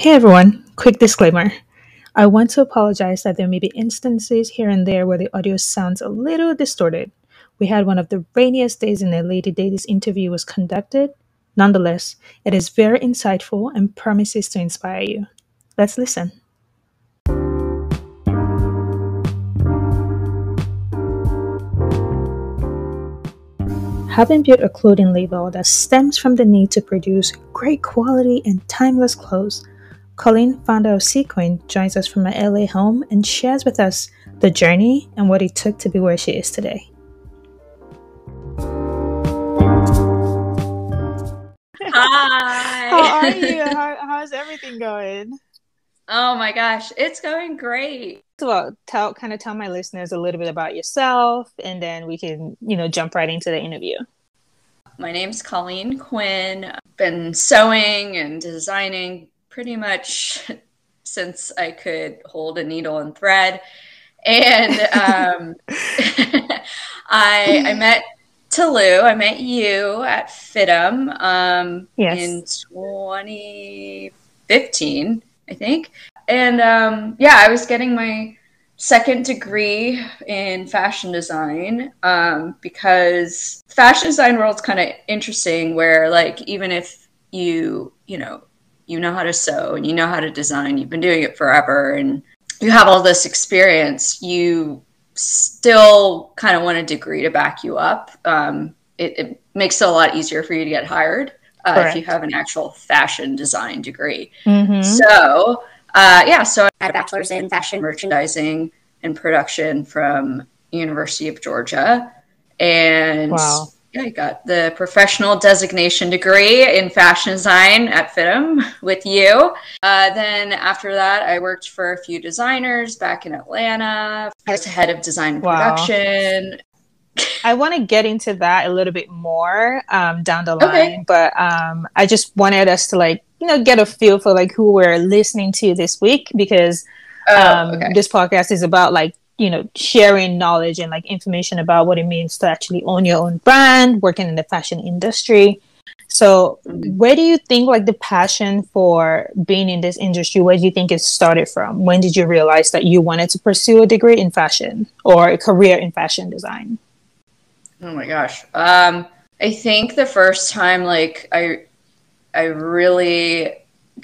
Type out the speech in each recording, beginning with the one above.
Hey everyone, quick disclaimer. I want to apologize that there may be instances here and there where the audio sounds a little distorted. We had one of the rainiest days in LA the day this interview was conducted. Nonetheless, it is very insightful and promises to inspire you. Let's listen. Having built a clothing label that stems from the need to produce great quality and timeless clothes, Colleen, founder of CQuinn, joins us from her LA home and shares with us the journey and what it took to be where she is today. Hi. How are you? How, how's everything going? Oh my gosh, it's going great. Well, tell kind of tell my listeners a little bit about yourself, and then we can you know jump right into the interview. My name's Colleen Quinn. I've been sewing and designing pretty much since I could hold a needle and thread. And um, I, I met Talu, I met you at FIDM um, yes. in 2015, I think. And um, yeah, I was getting my second degree in fashion design um, because fashion design world's kind of interesting where like even if you you know you know how to sew and you know how to design, you've been doing it forever and you have all this experience, you still kind of want a degree to back you up. Um, it, it, makes it a lot easier for you to get hired uh, if you have an actual fashion design degree. Mm-hmm. So, uh, yeah, so I had a bachelor's in fashion merchandising and production from University of Georgia. And wow yeah, I got the professional designation degree in fashion design at FIDM with you. Uh, then after that, I worked for a few designers back in Atlanta. I was head of design wow. production. I want to get into that a little bit more um, down the line, okay. but um, I just wanted us to like you know get a feel for like who we're listening to this week because oh, um, okay. this podcast is about like you know sharing knowledge and like information about what it means to actually own your own brand working in the fashion industry. So where do you think like the passion for being in this industry where do you think it started from? When did you realize that you wanted to pursue a degree in fashion or a career in fashion design? Oh my gosh. Um i think the first time like i i really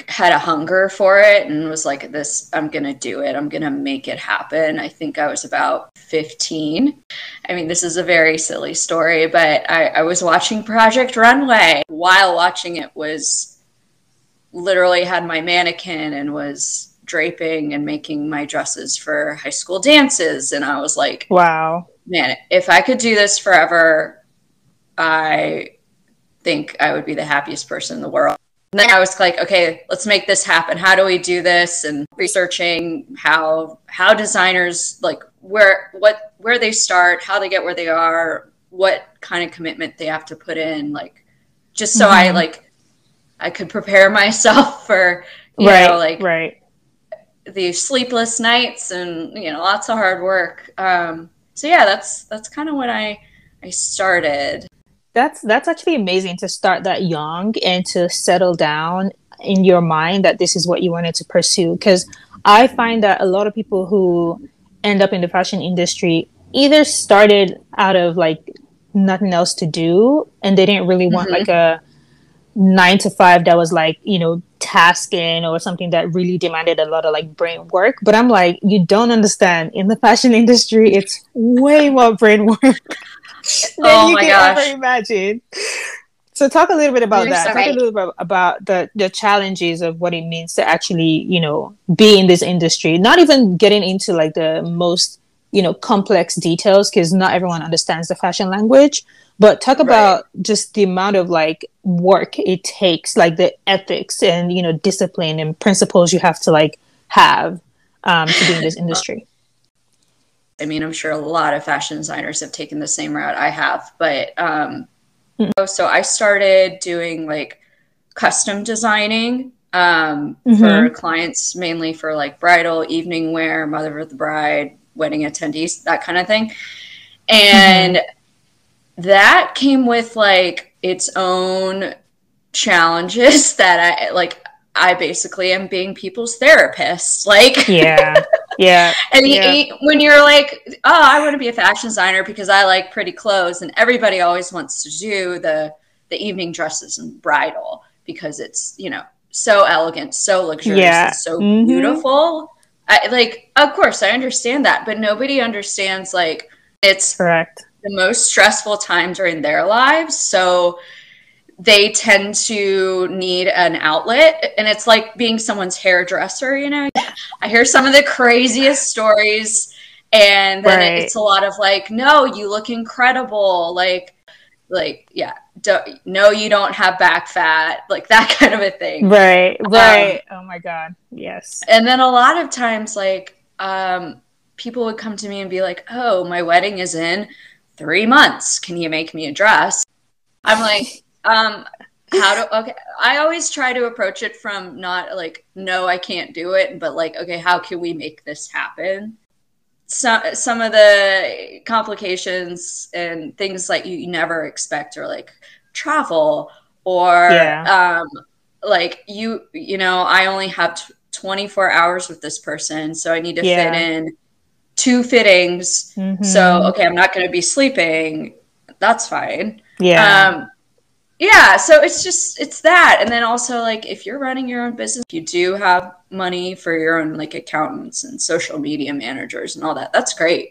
had a hunger for it and was like this i'm gonna do it. I'm gonna make it happen. I think i was about 15 i mean this is a very silly story but i, I was watching project runway. While watching it was literally had my mannequin and was draping and making my dresses for high school dances. And i was like wow. Man if i could do this forever i think i would be the happiest person in the world and then I was like, okay, let's make this happen. How do we do this? And researching how how designers like where what where they start, how they get where they are, what kind of commitment they have to put in, like just so mm-hmm. I like I could prepare myself for you right, know like right the sleepless nights and you know lots of hard work. Um, so yeah, that's that's kind of when I I started that's that's actually amazing to start that young and to settle down in your mind that this is what you wanted to pursue because i find that a lot of people who end up in the fashion industry either started out of like nothing else to do and they didn't really want mm-hmm. like a nine to five that was like you know tasking or something that really demanded a lot of like brain work but i'm like you don't understand in the fashion industry it's way more brain work than oh you can gosh. ever imagine. So talk a little bit about You're that. So talk right. a little bit about the the challenges of what it means to actually, you know, be in this industry. Not even getting into like the most, you know, complex details because not everyone understands the fashion language. But talk about right. just the amount of like work it takes, like the ethics and you know discipline and principles you have to like have um, to be in this industry. I mean, I'm sure a lot of fashion designers have taken the same route I have, but um, mm-hmm. so I started doing like custom designing um, mm-hmm. for clients, mainly for like bridal, evening wear, mother of the bride, wedding attendees, that kind of thing. And mm-hmm. That came with like its own challenges that I like I basically am being people's therapist. Like, yeah, yeah. and yeah. you, when you're like, oh, I want to be a fashion designer because I like pretty clothes, and everybody always wants to do the the evening dresses and bridal because it's you know so elegant, so luxurious, Yeah. so Mhm. beautiful. I, like, of course, I understand that, but nobody understands like it's correct. The most stressful time during their lives. So they tend to need an outlet. And it's like being someone's hairdresser, you know? I hear some of the craziest stories. And then Right. it's a lot of like, no, you look incredible. Like, like, yeah, don't, no, you don't have back fat, like that kind of a thing Right, right. oh my god, yes. and then a lot of times like um, people would come to me and be like oh my wedding is in three months can you make me a dress i'm like um, how do okay i always try to approach it from not like no i can't do it but like okay how can we make this happen some some of the complications and things like you never expect are like travel or Yeah. um like you you know i only have t- 24 hours with this person so i need to Yeah. fit in two fittings. Mhm. so okay i'm not going to be sleeping. That's fine. Yeah, um yeah so it's just it's that. And then also like if you're running your own business you do have money for your own like accountants and social media managers and all that. That's great.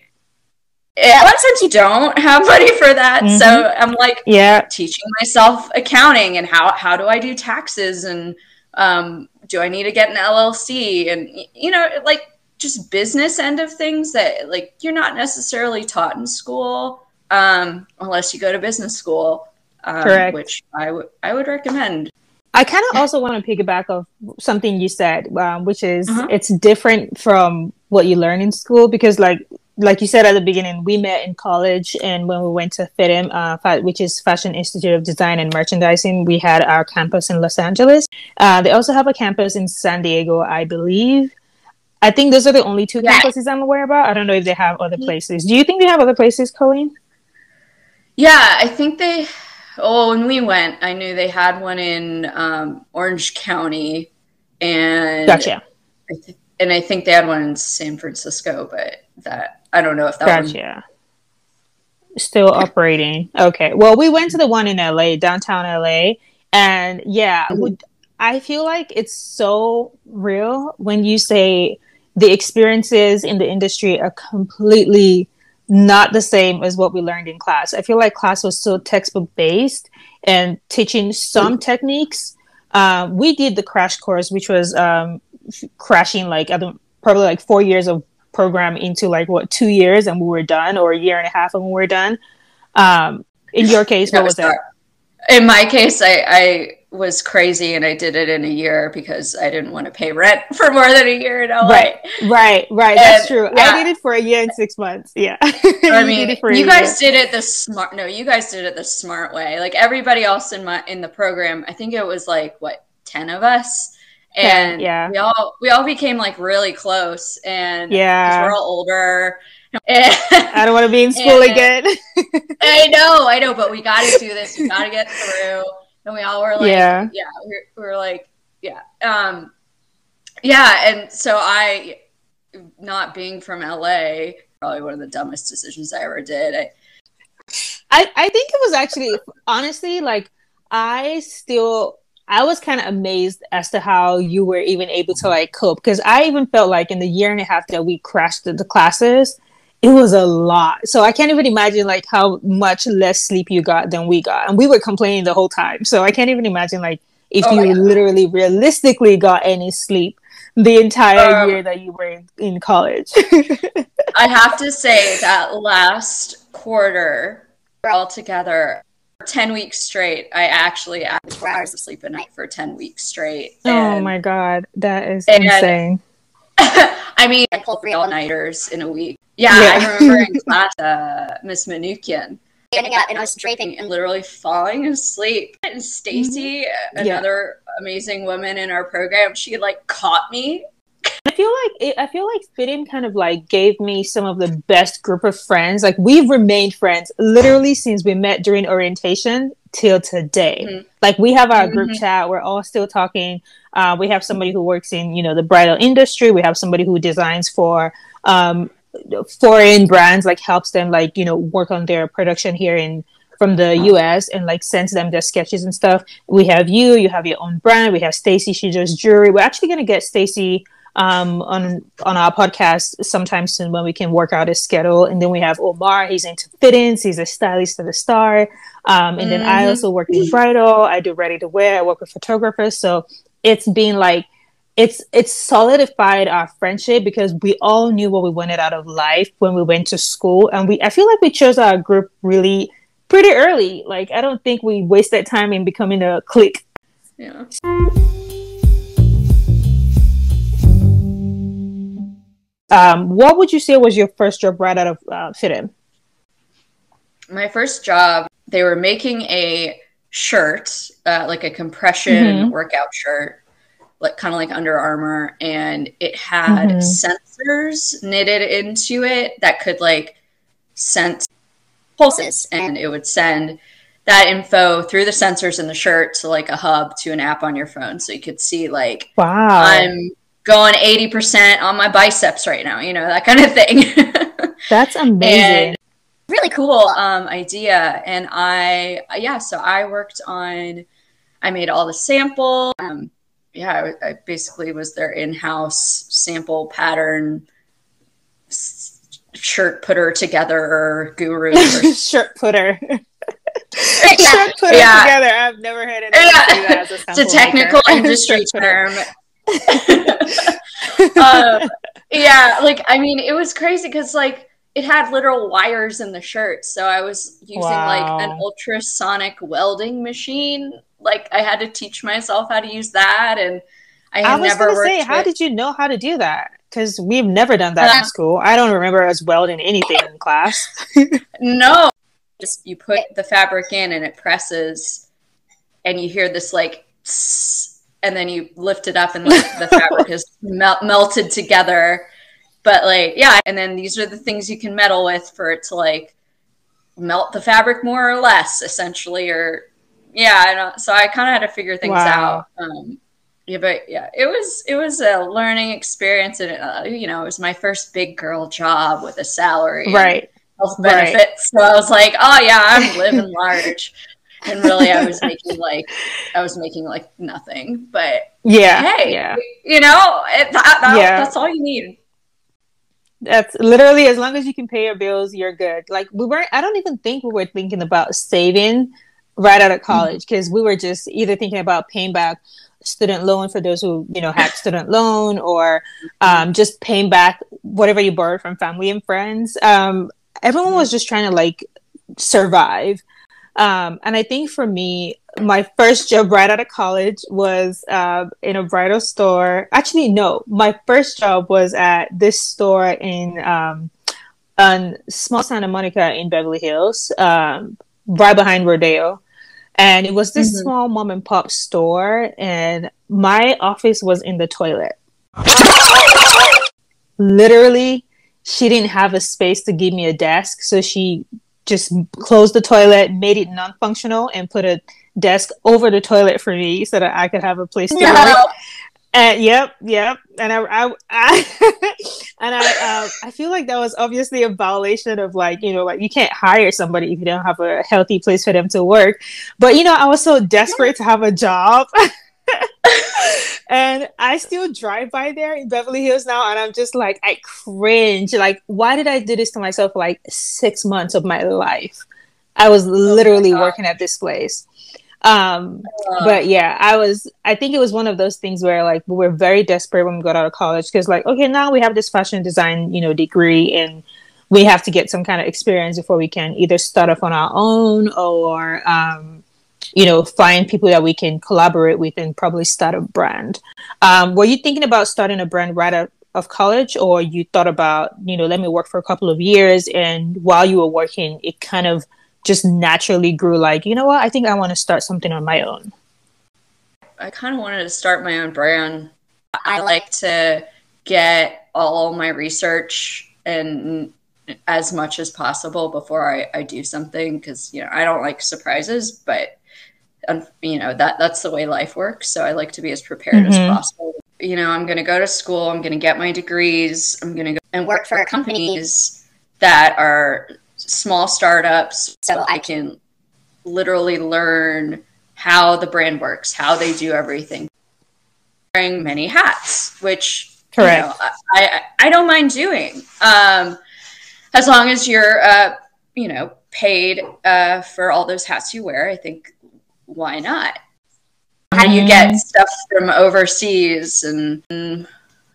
A lot of times you don't have money for that. So Mhm. i'm like yeah, teaching myself accounting and how how do I do taxes and um, do I need to get an LLC and you know like just business end of things that like you're not necessarily taught in school um, unless you go to business school, um, Correct. which I would I would recommend. I kind of also want to piggyback off something you said, um, which is Uh-huh. it's different from what you learn in school because, like, like you said at the beginning, we met in college, and when we went to FIDM, uh, fa- which is Fashion Institute of Design and Merchandising, we had our campus in Los Angeles. Uh, they also have a campus in San Diego, I believe. I think those are the only two Yeah. campuses I'm aware about. I don't know if they have other places. Do you think they have other places, Colleen? Yeah, I think they. Oh, when we went, I knew they had one in um, Orange County, and Gotcha. I th- and I think they had one in San Francisco, but that I don't know if that one Gotcha. Still operating. Okay. Well, we went to the one in LA, downtown LA, and yeah, Mhm. would I feel like it's so real when you say the experiences in the industry are completely not the same as what we learned in class. I feel like class was so textbook based and teaching some techniques. Um, we did the crash course, which was um, crashing like I don't probably like four years of program into like what two years and we were done, or a year and a half and we were done. Um, in your case, what was that? In my case, I, I was crazy and I did it in a year because I didn't want to pay rent for more than a year in LA. Right, right, right. That's true. yeah. I did it for a year and six months. Yeah, I You mean, did it for a you year. guys did it the smart. No, you guys did it the smart way. Like everybody else in my in the program, I think it was like what ten of us, and yeah. we all we all became like really close, and Yeah. we're all older. And I don't want to be in school And- again. I know, I know, but we got to do this. We got to get through. And we all were like, Yeah. yeah, we were, we were like, yeah, um, yeah. And so I, not being from LA, probably one of the dumbest decisions I ever did. I, I, I think it was actually honestly like I still I was kind of amazed as to how you were even able to like cope because I even felt like in the year and a half that we crashed the, the classes, it was a lot. So I can't even imagine like how much less sleep you got than we got, and we were complaining the whole time. So I can't even imagine like if Oh, you literally realistically got any sleep the entire Um, year that you were in, in college. I have to say that last quarter, all together, 10 weeks straight, I actually averaged four hours of sleep a night for 10 weeks straight. oh my god, that is and- insane. I mean, I pulled three all nighters in a week. Yeah, Yeah. I remember in class, uh, Miss Manukian getting up and I was draping and literally falling asleep. And Stacy, Yeah. another amazing woman in our program, she like caught me. I feel like it, I feel like FIDM kind of like gave me some of the best group of friends. Like we've remained friends literally since we met during orientation till today. Mm-hmm. Like we have our group mm-hmm. chat, we're all still talking. Uh, we have somebody who works in, you know, the bridal industry. We have somebody who designs for um, foreign brands, like helps them, like you know, work on their production here in from the US and like sends them their sketches and stuff. We have you, you have your own brand. We have Stacy, she does jewelry. We're actually gonna get Stacy um, on on our podcast sometime soon when we can work out his schedule. And then we have Omar. He's into fittings. He's a stylist at the Star. Um, and mm-hmm. then I mm-hmm. also work in bridal. I do ready to wear. I work with photographers. So it's been like it's it's solidified our friendship because we all knew what we wanted out of life when we went to school, and we I feel like we chose our group really pretty early. Like I don't think we wasted time in becoming a clique. Yeah. Um, what would you say was your first job right out of uh, FIDM? My first job, they were making a shirt, uh, like a compression mm-hmm. workout shirt, like kind of like Under Armour, and it had mm-hmm. sensors knitted into it that could like sense pulses, and it would send that info through the sensors in the shirt to like a hub to an app on your phone, so you could see like, wow, I'm going 80% on my biceps right now, you know, that kind of thing. That's amazing. Really cool um, idea. And I, yeah, so I worked on, I made all the sample. Um, yeah, I, I, basically was their in house sample pattern shirt putter together guru. shirt putter. shirt putter yeah. together. I've never heard it. Yeah. It's a technical industry term. Uh, yeah, like I mean, it was crazy because like it had literal wires in the shirt, so I was using wow. like an ultrasonic welding machine. Like I had to teach myself how to use that, and I had I was never gonna say, how did you know how to do that? Because we've never done that uh, in school. I don't remember us welding anything in class. no, just you put the fabric in and it presses, and you hear this like. Tss, and then you lift it up and like the fabric is mel- melted together. But like, yeah, and then these are the things you can meddle with for it to like melt the fabric more or less, essentially. Or yeah, I so I kind of had to figure things wow. out. Um, yeah, but yeah, it was it was a learning experience, and uh, you know, it was my first big girl job with a salary, right? Health benefits. Right. So I was like, oh yeah, I'm living large and really I was making like I was making like nothing. But yeah, hey, yeah. you know, it, that, that, yeah. that's all you need. That's literally as long as you can pay your bills, you're good. Like we weren't. I don't even think we were thinking about saving right out of mm-hmm. college because mm-hmm. we were just either thinking about paying back student loan for those who you know had student loan or um, just paying back whatever you borrowed from family and friends um, everyone was mm-hmm. just trying to like survive um, and I think for me, my first job right out of college was uh, in a bridal store. Actually, no, my first job was at this store in um, on small Santa Monica in Beverly Hills, um, right behind Rodeo. And it was this mm-hmm. small mom and pop store, and my office was in the toilet. Literally, she didn't have a space to give me a desk, so she just closed the toilet, made it non-functional, and put a desk over the toilet for me so that I could have a place to no. work. And yep, yep. And I, I, I and I, uh, I feel like that was obviously a violation of like, you know, like you can't hire somebody if you don't have a healthy place for them to work. But you know, I was so desperate to have a job. and I still drive by there in Beverly Hills now, and I'm just like, I cringe. Like, why did I do this to myself for like six months of my life? I was oh literally oh working at this place. Um, but yeah, I was, I think it was one of those things where like we were very desperate when we got out of college because, like, okay, now we have this fashion design, you know, degree, and we have to get some kind of experience before we can either start off on our own or, um, you know, find people that we can collaborate with and probably start a brand. Um, were you thinking about starting a brand right out of college, or you thought about, you know, let me work for a couple of years, and while you were working, it kind of just naturally grew like, you know what, I think I want to start something on my own. I kind of wanted to start my own brand. I like to get all my research and as much as possible before I, I do something because you know I don't like surprises, but you know that that's the way life works. So I like to be as prepared mm-hmm. as possible. You know, I'm going to go to school. I'm going to get my degrees. I'm going to go and work for companies that are small startups, so I can literally learn how the brand works, how they do everything. Wearing many hats, which correct, you know, I, I don't mind doing, um, as long as you're, uh, you know, paid uh, for all those hats you wear. I think why not? How do you get stuff from overseas? And, and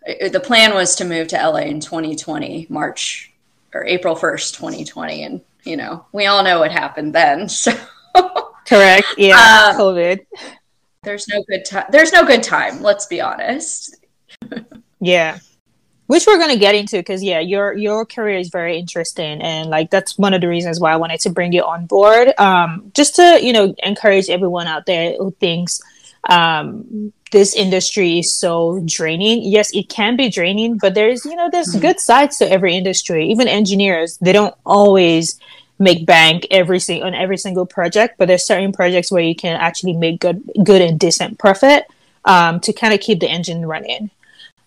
it, the plan was to move to LA in 2020, March or April 1st, 2020, and you know we all know what happened then. So correct, yeah, um, COVID. There's no good time. There's no good time. Let's be honest. yeah which we're going to get into because yeah your your career is very interesting and like that's one of the reasons why i wanted to bring you on board um, just to you know encourage everyone out there who thinks um, this industry is so draining. Yes it can be draining but there's you know there's mm-hmm. good sides to every industry. Even engineers they don't always make bank every single on every single project but there's certain projects where you can actually make good good and decent profit um, to kind of keep the engine running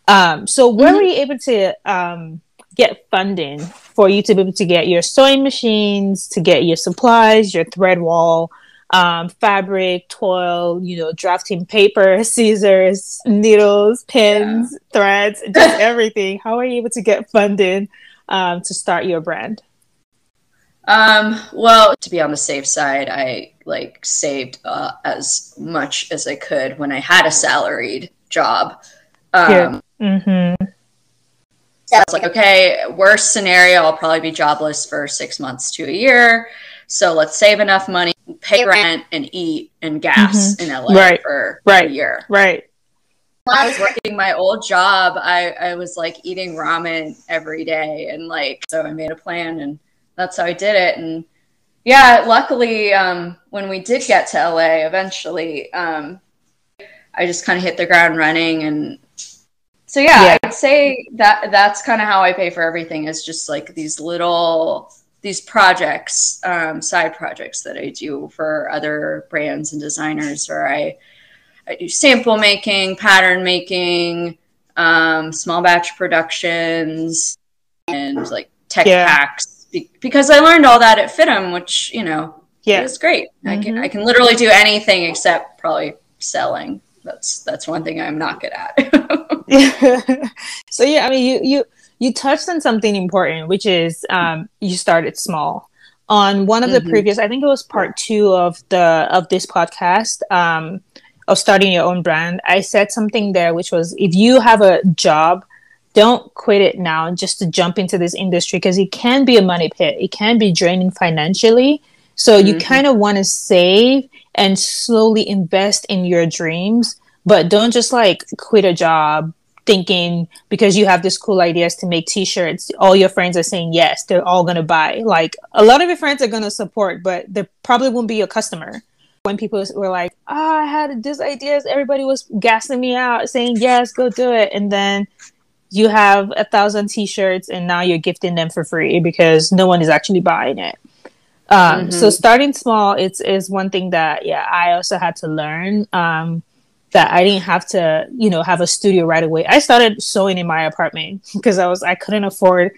um, so where mm-hmm. were you able to um, get funding for you to be able to get your sewing machines, to get your supplies, your thread wall, um, fabric, toil, you know, drafting paper, scissors, needles, pins, yeah. threads, just everything. How are you able to get funding um, to start your brand? Um, well, to be on the safe side, I like saved uh, as much as I could when I had a salaried job. Um, yeah. Mm-hmm. So it's like, okay, worst scenario, I'll probably be jobless for six months to a year. So let's save enough money, pay rent and eat and gas mm-hmm. in LA right. for right. a year. Right. When I was working my old job, I, I was like eating ramen every day. And like, so I made a plan and that's how I did it. And yeah, luckily, um, when we did get to LA eventually, um, I just kind of hit the ground running and so yeah, yeah. I'd say that that's kind of how I pay for everything is just like these little these projects, um, side projects that I do for other brands and designers, where I I do sample making, pattern making, um, small batch productions, and like tech yeah. packs because I learned all that at FIDM, which you know yeah, is great. Mm-hmm. I can I can literally do anything except probably selling. That's that's one thing I'm not good at. so yeah, I mean, you you you touched on something important, which is um, you started small. On one of the mm-hmm. previous, I think it was part two of the of this podcast um, of starting your own brand. I said something there, which was if you have a job, don't quit it now just to jump into this industry because it can be a money pit. It can be draining financially. So mm-hmm. you kind of want to save and slowly invest in your dreams but don't just like quit a job thinking because you have this cool ideas to make t-shirts all your friends are saying yes they're all going to buy. Like a lot of your friends are going to support but they probably won't be your customer. When people were like oh i had this ideas everybody was gassing me out saying yes go do it and then you have a thousand t-shirts and now you're gifting them for free because no one is actually buying it um, mm-hmm. so starting small it's is one thing that yeah i also had to learn um, that I didn't have to, you know, have a studio right away. I started sewing in my apartment because I was I couldn't afford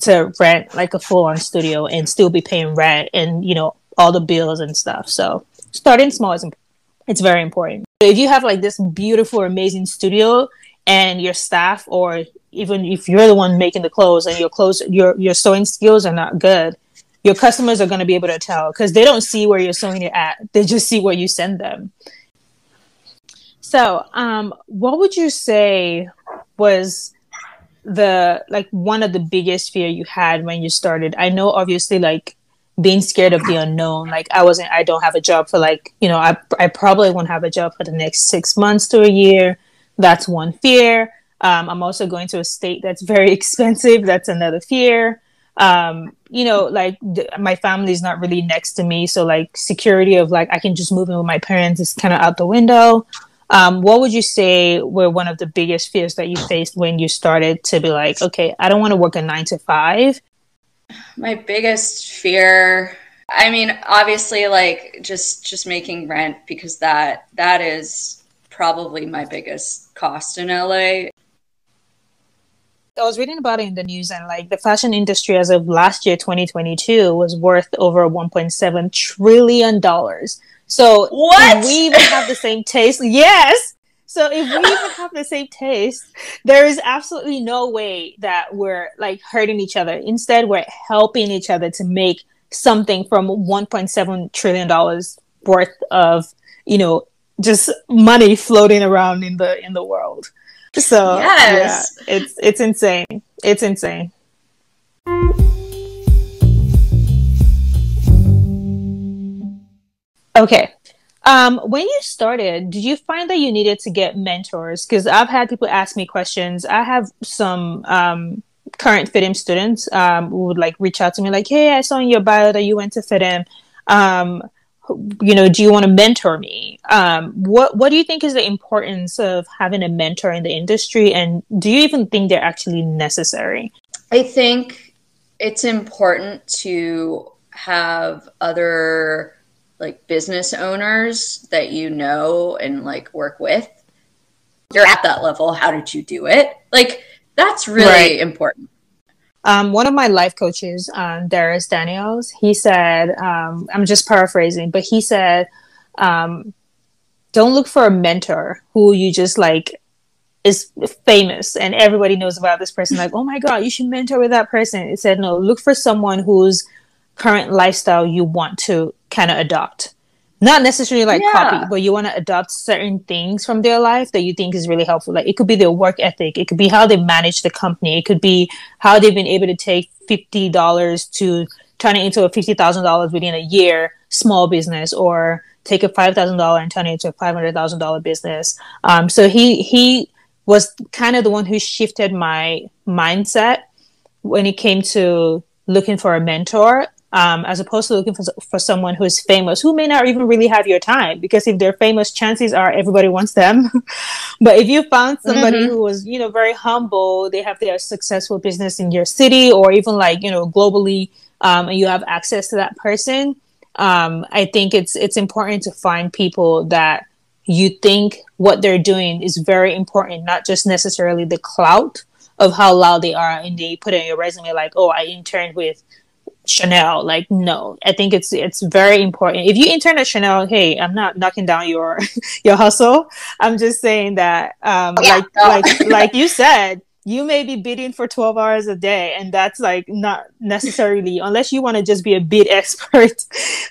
to rent like a full on studio and still be paying rent and you know all the bills and stuff. So starting small is it's very important. If you have like this beautiful, amazing studio and your staff, or even if you're the one making the clothes and your clothes, your your sewing skills are not good, your customers are going to be able to tell because they don't see where you're sewing it at. They just see where you send them. So, um, what would you say was the like one of the biggest fear you had when you started? I know obviously like being scared of the unknown. Like I wasn't I don't have a job for like, you know, I I probably won't have a job for the next 6 months to a year. That's one fear. Um, I'm also going to a state that's very expensive. That's another fear. Um, you know, like th- my family is not really next to me, so like security of like I can just move in with my parents is kind of out the window. Um, what would you say were one of the biggest fears that you faced when you started to be like, okay, I don't want to work a nine to five? My biggest fear I mean, obviously, like just just making rent because that that is probably my biggest cost in LA. I was reading about it in the news, and like the fashion industry as of last year, 2022, was worth over 1.7 trillion dollars. So what? we even have the same taste. Yes. So if we even have the same taste, there is absolutely no way that we're like hurting each other. Instead, we're helping each other to make something from 1.7 trillion dollars worth of, you know, just money floating around in the in the world. So yes. yeah, it's it's insane. It's insane. Okay. Um, when you started, did you find that you needed to get mentors? Because I've had people ask me questions. I have some um, current FIDM students um, who would like reach out to me like, "Hey, I saw in your bio that you went to FIDM. Um, you know, do you want to mentor me? Um, what What do you think is the importance of having a mentor in the industry, and do you even think they're actually necessary? I think it's important to have other like business owners that you know and like work with. You're at that level. How did you do it? Like that's really right. important. Um, one of my life coaches, um, Dharius Daniels, he said, um, I'm just paraphrasing, but he said, um, don't look for a mentor who you just like is famous and everybody knows about this person. Like, oh my God, you should mentor with that person. It said, no, look for someone whose current lifestyle you want to kind of adopt not necessarily like yeah. copy, but you want to adopt certain things from their life that you think is really helpful. Like it could be their work ethic, it could be how they manage the company, it could be how they've been able to take fifty dollars to turn it into a fifty thousand dollars within a year small business, or take a five thousand dollar and turn it into a five hundred thousand dollar business. Um, so he he was kind of the one who shifted my mindset when it came to looking for a mentor um, as opposed to looking for, for someone who is famous who may not even really have your time because if they're famous chances are everybody wants them but if you found somebody mm-hmm. who was you know very humble they have their successful business in your city or even like you know globally um, and you have access to that person um, i think it's it's important to find people that you think what they're doing is very important not just necessarily the clout of how loud they are and they put it in your resume like oh i interned with Chanel. Like, no, I think it's it's very important. If you intern at Chanel, hey, I'm not knocking down your your hustle. I'm just saying that, um, yeah, like no. like like you said, you may be bidding for 12 hours a day and that's like not necessarily unless you want to just be a bid expert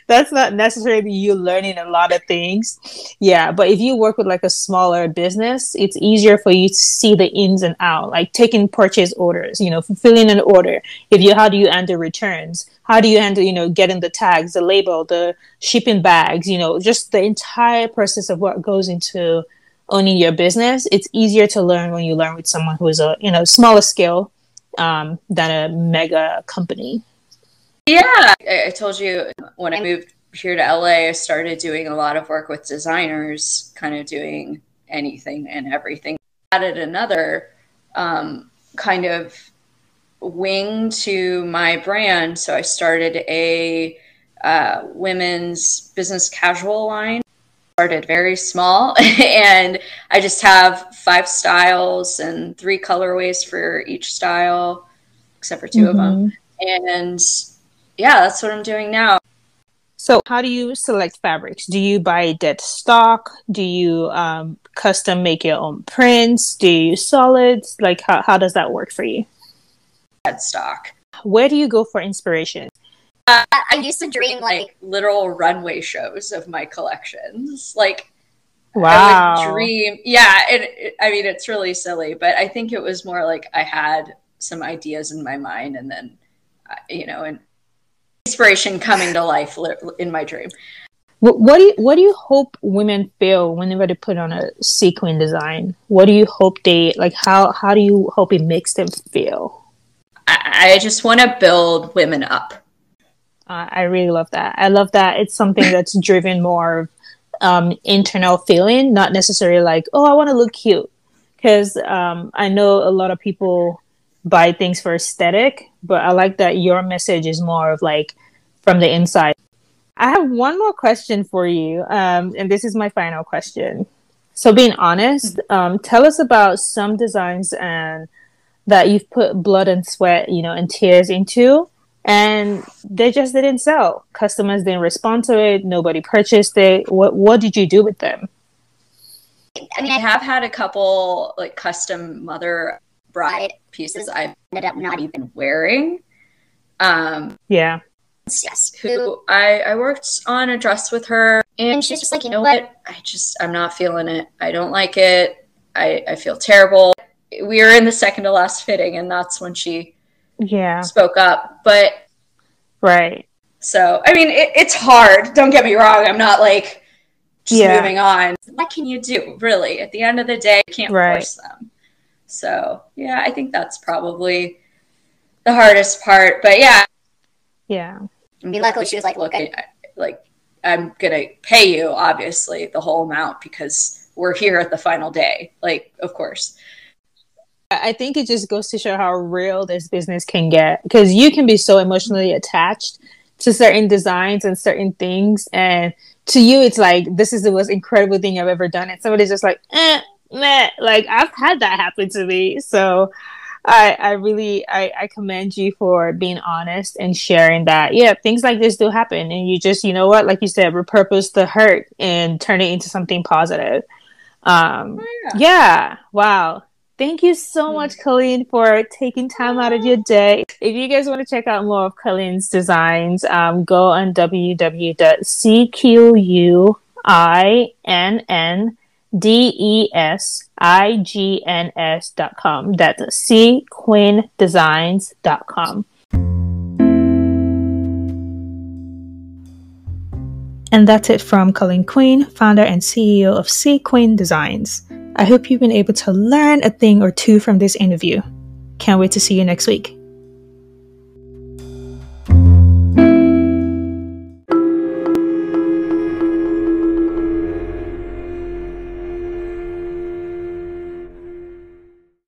that's not necessarily you learning a lot of things. Yeah but if you work with like a smaller business it's easier for you to see the ins and out like taking purchase orders you know fulfilling an order. If you how do you handle returns? How do you handle you know getting the tags the label the shipping bags you know just the entire process of what goes into owning your business, it's easier to learn when you learn with someone who is a you know smaller scale um, than a mega company. Yeah, I told you when I moved here to LA, I started doing a lot of work with designers, kind of doing anything and everything. Added another um, kind of wing to my brand, so I started a uh, women's business casual line started very small and I just have five styles and three colorways for each style, except for 2 mm-hmm. of them. And yeah, that's what I'm doing now. So, how do you select fabrics? Do you buy dead stock? Do you um, custom make your own prints? Do you use solids? Like, how, how does that work for you? Dead stock. Where do you go for inspiration? Uh, I used to dream like literal runway shows of my collections. Like, wow, I would dream. Yeah, it, it, I mean, it's really silly, but I think it was more like I had some ideas in my mind, and then, uh, you know, and inspiration coming to life in my dream. What, what do you What do you hope women feel whenever they put on a CQuinn design? What do you hope they like? How How do you hope it makes them feel? I, I just want to build women up uh, I really love that. I love that it's something that's driven more um, internal feeling, not necessarily like, oh, I want to look cute. Because um, I know a lot of people buy things for aesthetic, but I like that your message is more of like from the inside. I have one more question for you, um, and this is my final question. So, being honest, um, tell us about some designs and that you've put blood and sweat, you know, and tears into, and they just didn't sell. Customers didn't respond to it. Nobody purchased it. What What did you do with them? I mean, I have had a couple like custom mother bride pieces I ended up not even wearing. Um, yeah yes, who I, I worked on a dress with her, and she's just like, you know what? I just, I'm not feeling it. I don't like it. I, I feel terrible. We were in the second to last fitting, and that's when she yeah spoke up. But right. So, I mean, it, it's hard. Don't get me wrong. I'm not like just yeah. moving on. What can you do, really? At the end of the day, you can't right. force them. So, yeah, I think that's probably the hardest part. But yeah. Yeah. I mean, luckily she was like, look, I, I, like I'm gonna pay you obviously the whole amount because we're here at the final day. Like, of course. I think it just goes to show how real this business can get because you can be so emotionally attached to certain designs and certain things, and to you, it's like this is the most incredible thing I've ever done, and somebody's just like, eh, meh. Like I've had that happen to me, so I, I really I, I commend you for being honest and sharing that. Yeah, things like this do happen, and you just you know what, like you said, repurpose the hurt and turn it into something positive. Um, oh, yeah. yeah, wow. Thank you so hmm. much, Colleen, for taking time out of your day. If you guys want to check out more of Colleen's designs, um, go on www.cquinn D E S I G N S dot. That's C Quinn Designs dot com. And that's it from Colleen Quinn, founder and CEO of C Quinn Designs. I hope you've been able to learn a thing or two from this interview. Can't wait to see you next week.